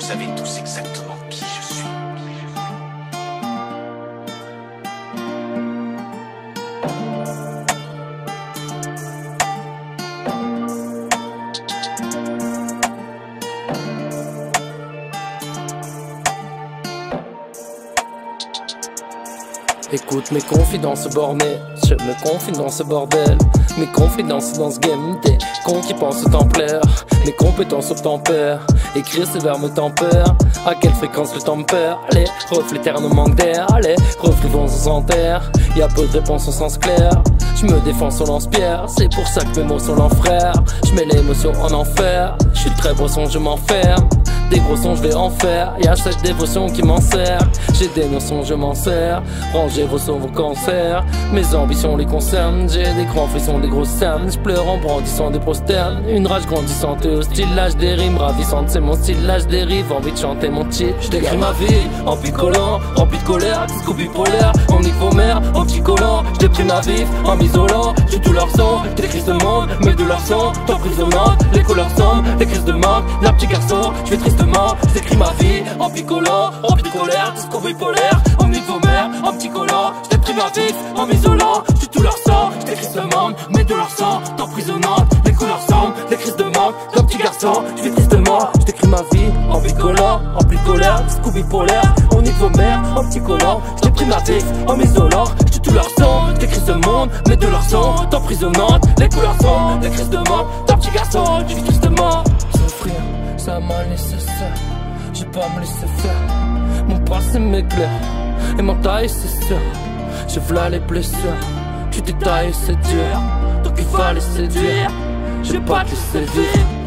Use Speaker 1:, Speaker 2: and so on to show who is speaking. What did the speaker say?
Speaker 1: savez tous exactement qui je suis.
Speaker 2: Écoute mes confidences bornées, je me confie dans ce bordel. Mes confidences dans ce game, des cons qui pensent au templaire. Mes compétences au tempère, écrire ces verbes me tempère. À quelle fréquence le tempère Les reflets terres nous manquent d'air, les reflets vont en terre. Y a peu de réponses au sens clair. Je me défends sur lance-pierre, c'est pour ça que mes mots sont l'enfer. Je mets l'émotion en enfer, je suis très brosson, je m'enferme. Des gros sons, je vais en faire. Y'a cette dévotion qui m'en sert. J'ai des notions, je m'en sers. Rangez vos sauts, vos cancers. Mes ambitions les concernent. J'ai des grands frissons, des grosses cernes. Je pleure en brandissant des prosternes. Une rage grandissante hostile. Lâche des rimes ravissantes, c'est mon style. Lâche dérive, envie de chanter mon titre. Je décris ma vie en picolant, rempli de colère. Disco bipolaire, en mère, en petit collant. Je déprime ma vie en m'isolant. J'ai tout leur sang, crises de monde, mais de leur sang. T'emprisonnant, les couleurs sombres, les crises de manque. La petit garçon, je vais tristement, j'écris ma vie en picolant, rempli de colère, discours bipolaire, mères, en petit collant, j'écris ma vie en m'isolant, j'suis tout leur sang, j'écris ce monde, mais de petit garçon, j'vis tristement, j'écris ma vie en picolant, rempli de colère, discours bipolaire, en vos mères, en petit collant, j'écris ma vie en m'isolant, j'suis tout leur sang, j'écris ce monde, mais de leur sang, t'emprisonnante, les couleurs sombres, les crises de manque, comme petit garçon, j'vis tristement, souffrir ça m'a nécessaire. J'ai pas me laisser faire. Mon passé m'éclaire et mon taille c'est sûr. Je v'là les blessures. Tu détailles c'est dur. Donc il fallait séduire. J'ai pas te laisser vivre.